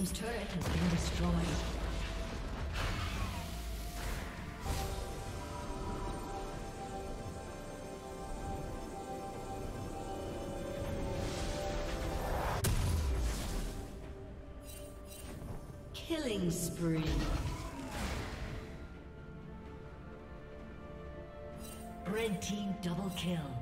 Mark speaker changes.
Speaker 1: destroyed. Killing spree. Red team double kill.